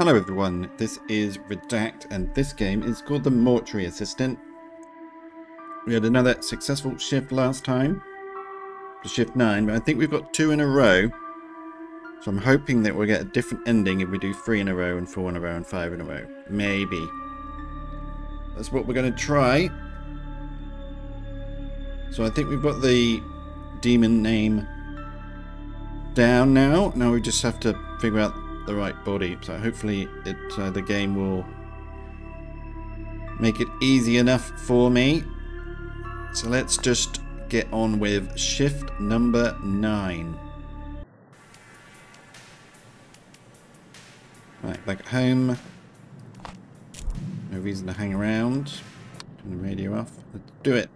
Hello everyone, this is Redact and this game is called the Mortuary Assistant. We had another successful shift last time, to shift 9, but I think we've got two in a row. So I'm hoping that we'll get a different ending if we do three in a row and four in a row and five in a row. Maybe. That's what we're going to try. So I think we've got the demon name down now. Now we just have to figure out the right body. So hopefully it uh, the game will make it easy enough for me. So let's just get on with shift number nine. Right, back at home. No reason to hang around. Turn the radio off. Let's do it.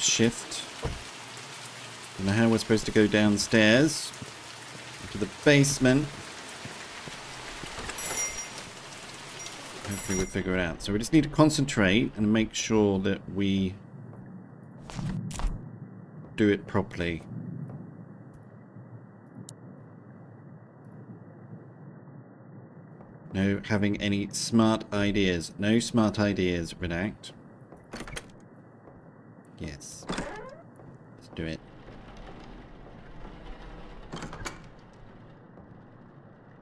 Shift. Don't know how we're supposed to go downstairs. To the basement. Hopefully we'll figure it out. So we just need to concentrate and make sure that we do it properly. No having any smart ideas. No smart ideas, Redact. Yes. Let's do it.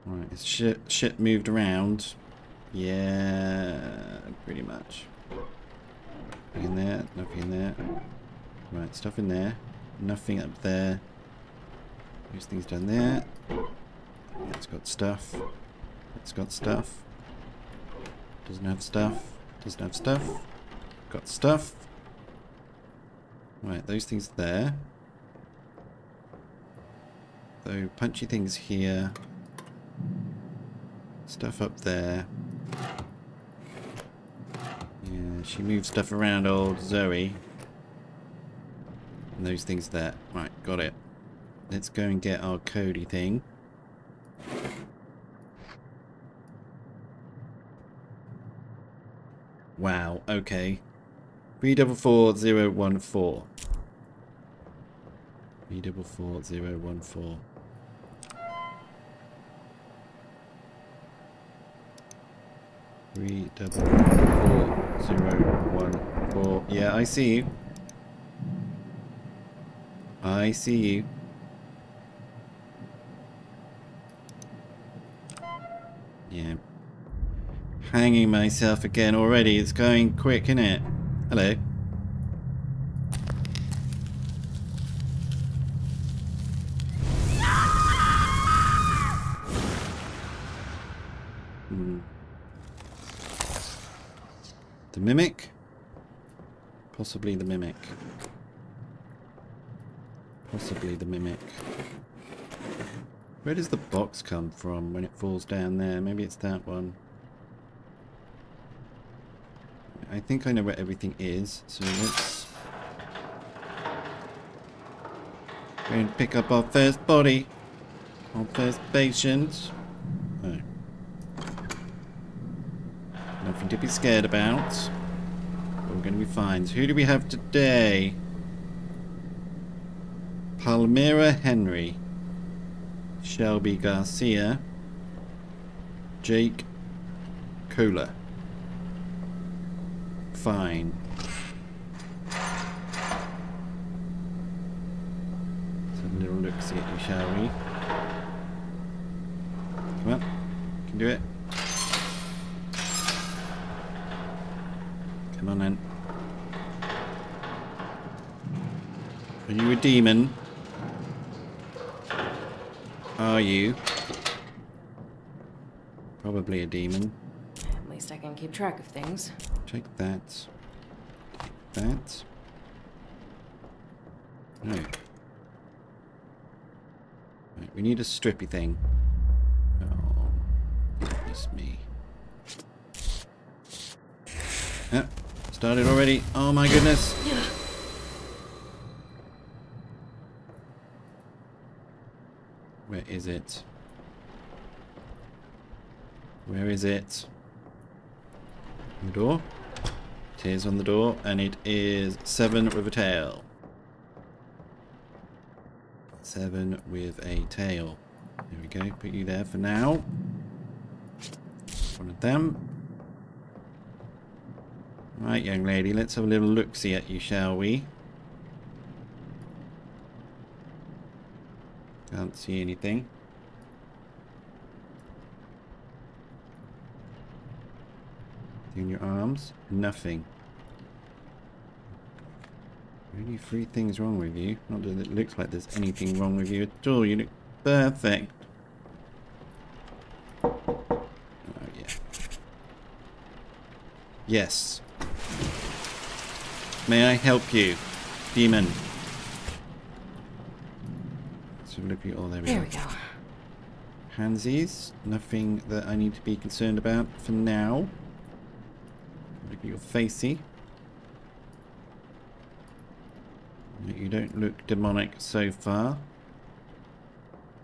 Right, is shit, shit moved around? Yeah, pretty much. In there, nothing in there. Right, stuff in there. Nothing up there. There's things down there. It's got stuff. It's got stuff. Doesn't have stuff. Doesn't have stuff. Got stuff. Right, those things there. So punchy things here. Stuff up there. Yeah, she moves stuff around old Zoe. And those things there. Right, got it. Let's go and get our Cody thing. Wow, okay. 344014. 344014. Three double four zero one four. Yeah, I see you. I see you. Yeah. Hanging myself again already. It's going quick, isn't it? Hello. Hmm. The Mimic? Possibly the Mimic. Possibly the Mimic. Where does the box come from when it falls down there? Maybe it's that one. I think I know where everything is, so let's go and pick up our first body. Our first patient. Oh. Nothing to be scared about. We're going to be fine. So who do we have today? Palmyra Henry. Shelby Garcia. Jake Kohler. Fine. Let's have a little look see it, shall we? Come on. Can do it. Come on then. Are you a demon? Are you? Probably a demon. At least I can keep track of things. Take that. Take that. No. Right, we need a strippy thing. Oh, goodness me. Yep, started already. Oh my goodness. Where is it? Where is it? The door? It is on the door, and it is seven with a tail. Seven with a tail. There we go. Put you there for now. One of them. Right, young lady, let's have a little look-see at you, shall we? Can't see anything. In your arms? Nothing. Only three things wrong with you. Not that it looks like there's anything wrong with you at all. You look perfect. Oh, yeah. Yes. May I help you, demon? So look at oh, there we There we go. Handsies, nothing that I need to be concerned about for now. Look at your facey. You don't look demonic so far.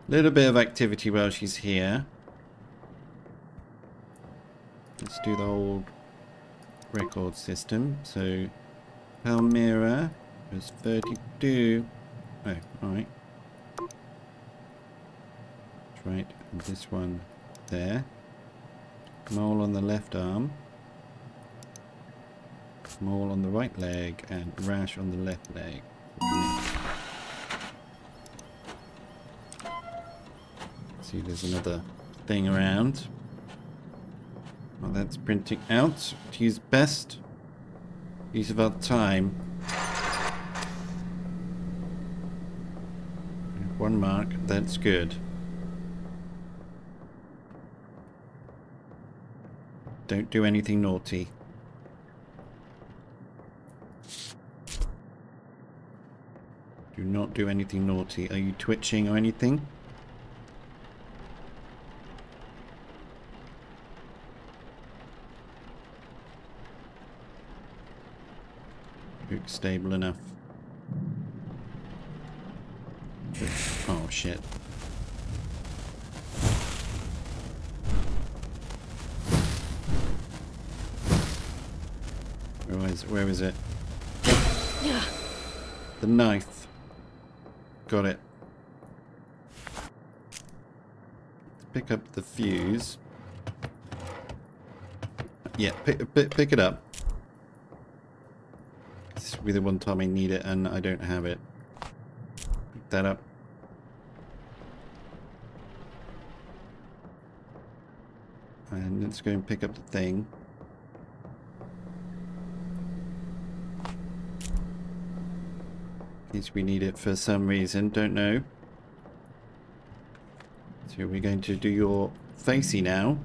Little bit of activity while she's here. Let's do the old record system. So, Palmyra was 32. Oh, alright. Right. This one there. Mole on the left arm. Mole on the right leg and rash on the left leg. See, there's another thing around. Well, that's printing out. To use best use about time. One mark, that's good. Don't do anything naughty. Do not do anything naughty. Are you twitching or anything? Look stable enough. Oh shit. Where is, where is it? Yeah. The knife. Got it. Pick up the fuse. Yeah, pick, pick, pick it up. Be the one time I need it and I don't have it. Pick that up. And let's go and pick up the thing. In case we need it for some reason, don't know. So we're going to do your facey now.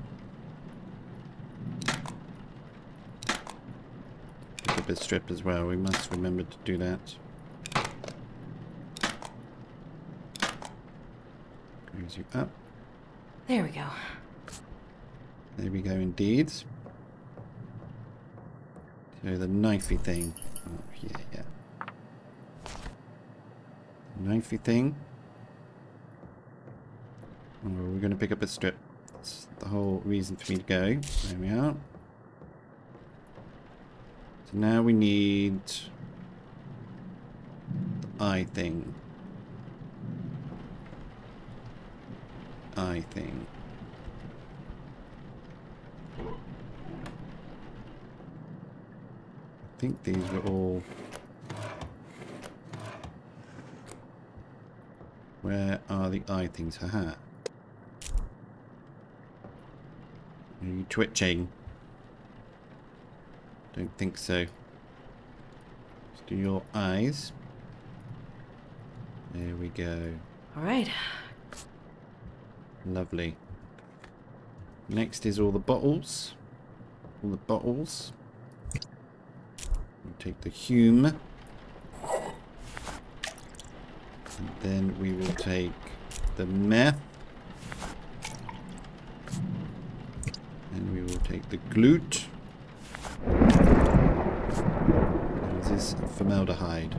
A strip as well, we must remember to do that. Brings you up. There we go. There we go indeed. So the knifey thing. Oh, yeah, yeah. Knifey thing. Oh, we're going to pick up a strip. That's the whole reason for me to go. There we are. So now we need the eye thing. Eye thing. I think these were all... Where are the eye things? Haha. Are you twitching? Don't think so. Let's do your eyes. There we go. All right. Lovely. Next is all the bottles. All the bottles. We'll take the Hume. And then we will take the meth. And we will take the glute. And is formaldehyde?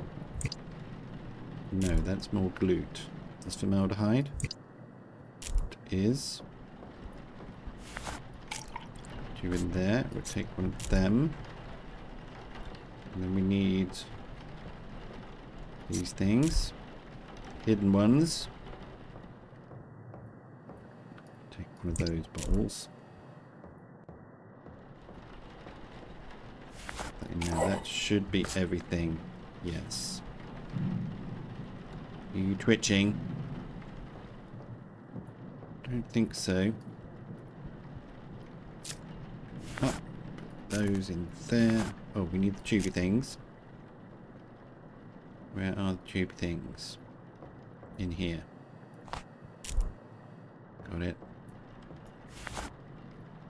No, that's more glute. That's formaldehyde. It is. Two in there. We'll take one of them. And then we need these things. Hidden ones. Take one of those bottles. Put in there. That should be everything. Yes. Are you twitching? Don't think so. Oh, those in there. Oh, we need the tubey things. Where are the tube things? In here. Got it.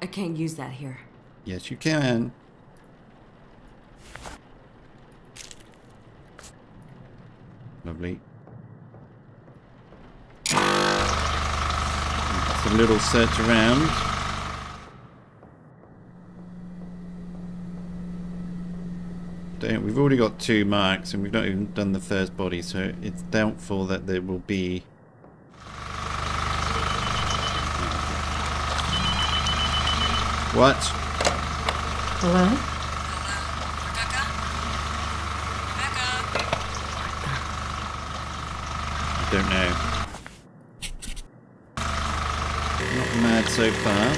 I can't use that here. Yes, you can. Lovely. A little search around. Don't, we've already got two marks and we've not even done the first body, so it's doubtful that there will be... What? Hello? Rebecca? Rebecca? I don't know. Not mad so far.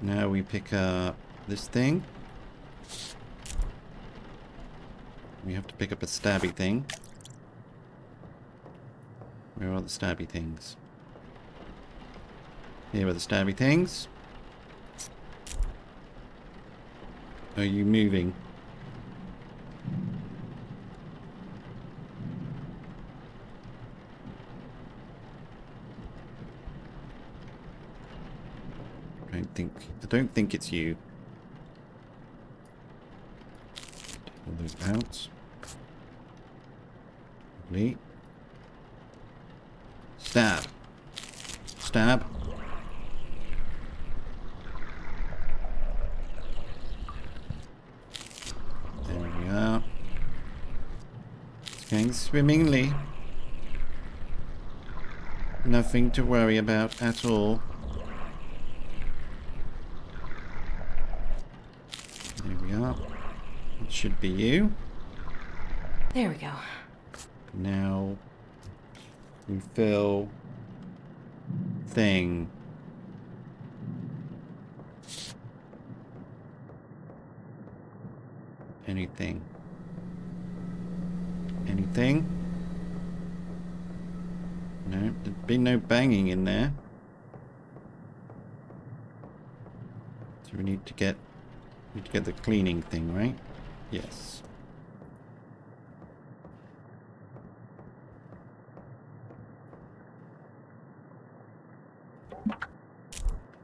Now we pick up this thing. We have to pick up a stabby thing. Where are the stabby things? Here are the stabby things. Are you moving? Think I don't think it's you. All those out. Lovely. Stab. Stab. There we are. It's going swimmingly. Nothing to worry about at all. There we are. It should be you. There we go. Now we fill thing. Anything. Anything? No, there'd be no banging in there. So we need to get need to get the cleaning thing, right? Yes.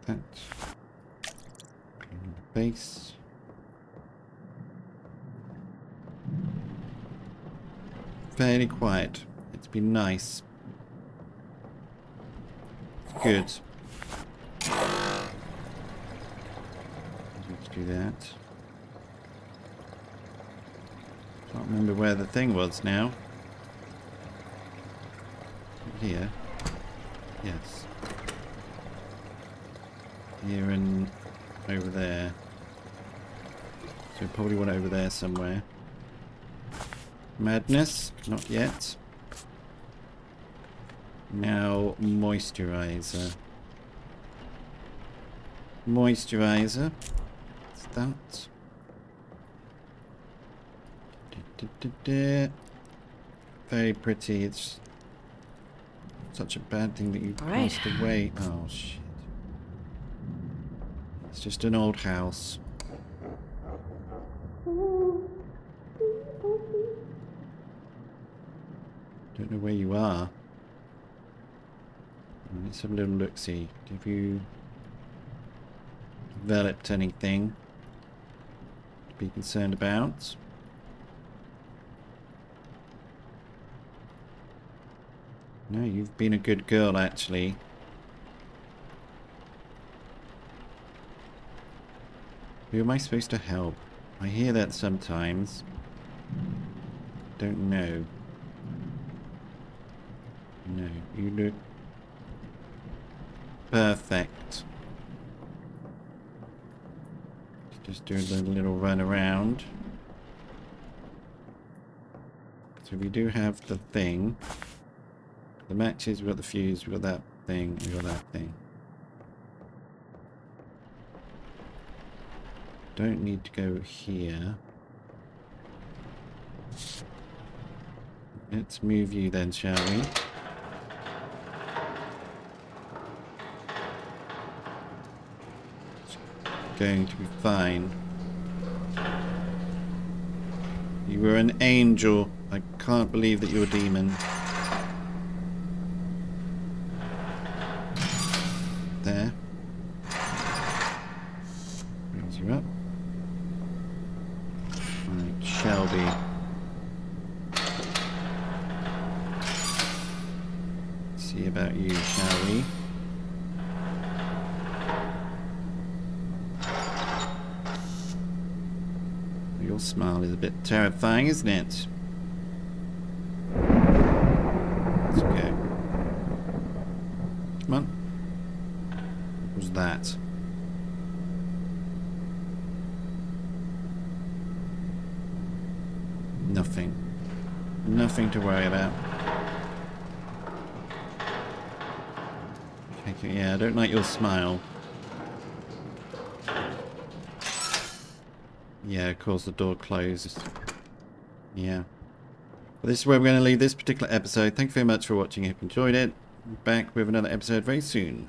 That. Base. Fairly quiet. It's been nice. Good. Let's do that. Can't remember where the thing was now. Here. Yes. Here and over there. So probably one over there somewhere. Madness? Not yet. Now moisturizer. Moisturizer. What's that? Very pretty. It's such a bad thing that you All right. passed away. Oh shit. It's just an old house. Don't know where you are. Let's have a little look see. Have you developed anything to be concerned about? No, you've been a good girl actually. Who am I supposed to help? I hear that sometimes. Don't know. No, you look perfect. Just do a little, little run around. So we do have the thing. The matches, we've got the fuse, we've got that thing, we've got that thing. Don't need to go here. Let's move you then, shall we? It's going to be fine. You were an angel. I can't believe that you're a demon. There. Brings you up. Right, Shelby. See about you, shall we? Your smile is a bit terrifying, isn't it? Let's go. Come on. What was that? Nothing. Nothing to worry about. Okay, yeah, I don't like your smile. Yeah, of course the door closed. Yeah. Well, this is where we're going to leave this particular episode. Thank you very much for watching. If you enjoyed it, back with another episode very soon.